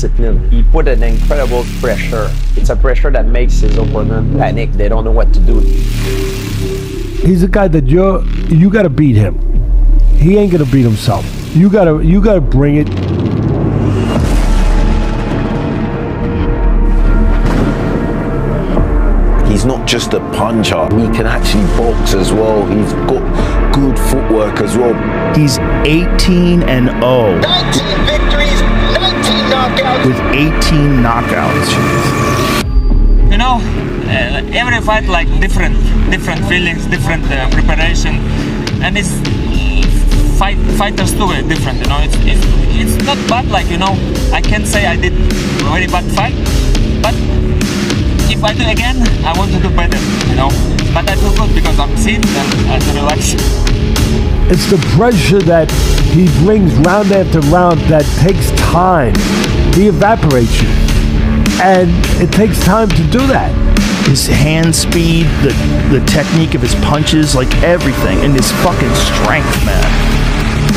very disciplined. He put an incredible pressure. It's a pressure that makes his opponent panic. They don't know what to do. He's a guy that you're you gotta beat him. He ain't gonna beat himself. You gotta you gotta bring it. He's not just a puncher. He can actually box as well. He's got good footwork as well. He's 18 and 0 19 victories, 19 knockouts. with 18 knockouts. you know uh, every fight like different different feelings different uh, preparation and it's fight fighters too are different you know it's, it's it's not bad like you know i can't say i did a very bad fight but if i do again i want to do better you know but i feel good because i'm sitting and i relax It's the pressure that he brings round after round that takes time. He evaporates you. And it takes time to do that. His hand speed, the the technique of his punches, like everything, and his fucking strength, man.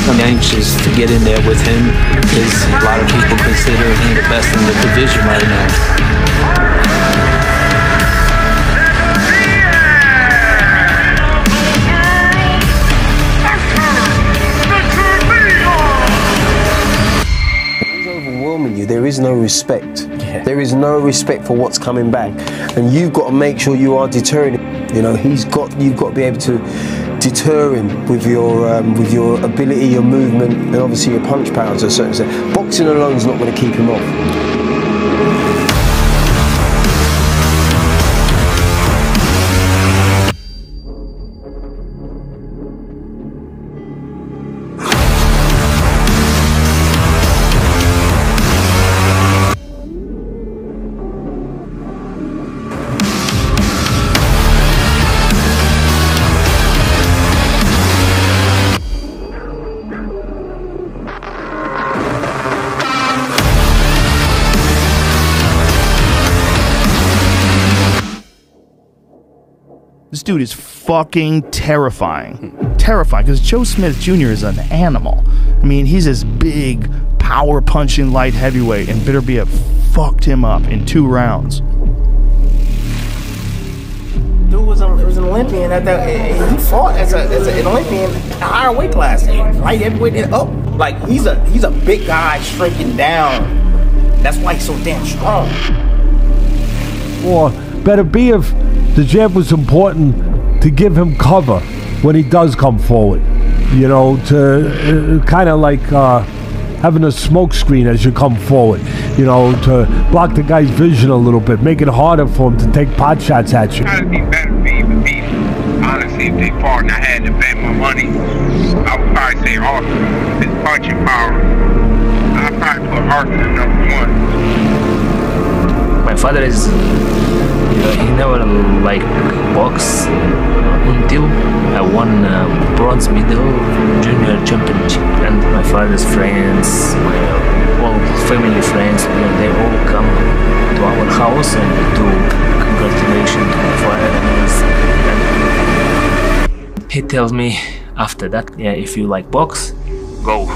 I'm anxious to get in there with him because a lot of people consider him the best in the division right now. Is no respect. There is no respect for what's coming back, and you've got to make sure you are deterring him. You know, he's got. You've got to be able to deter him with your um, with your ability, your movement, and obviously your punch power to a certain extent. Boxing alone is not going to keep him off. This dude is fucking terrifying. Terrifying, because Joe Smith Jr. is an animal. I mean, he's this big, power punching light heavyweight, and Beterbiev fucked him up in two rounds. Dude was, a, was an Olympian at that. He fought as, a, as a, an Olympian, a higher weight class, light heavyweight and up. Like he's a he's a big guy shrinking down. That's why he's so damn strong. Or better be if the jab was important to give him cover when he does come forward. You know, to uh, kind of like uh, having a smoke screen as you come forward. You know, to block the guy's vision a little bit, make it harder for him to take pot shots at you. I'd be better for you to beat him. Honestly, if they fought and I had to bet my money, I would probably say Arthur. His punching power. I'd probably put Arthur number one. My father is, you know, he never like box until I won uh, bronze medal junior championship, and my father's friends, my all family friends, they all come to our house and do congratulations to my father. And he tells me after that, yeah, if you like box, go.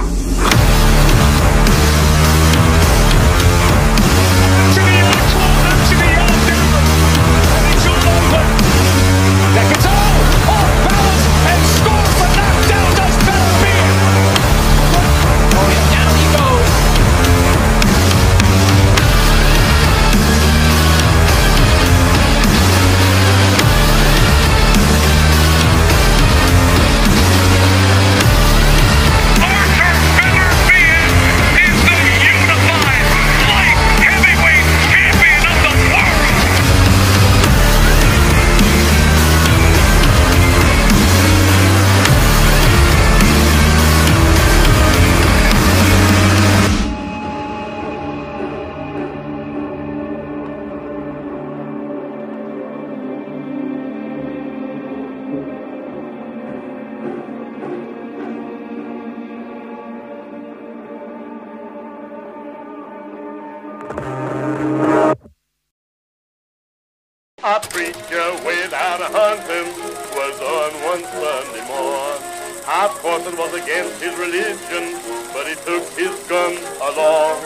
A preacher without a hunting was on one Sunday morn. Of course it was against his religion, but he took his gun along.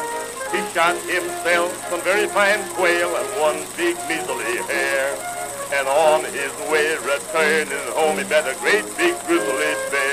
He shot himself some very fine quail and one big measly hare. And on his way returning home, he met a great big grizzly bear.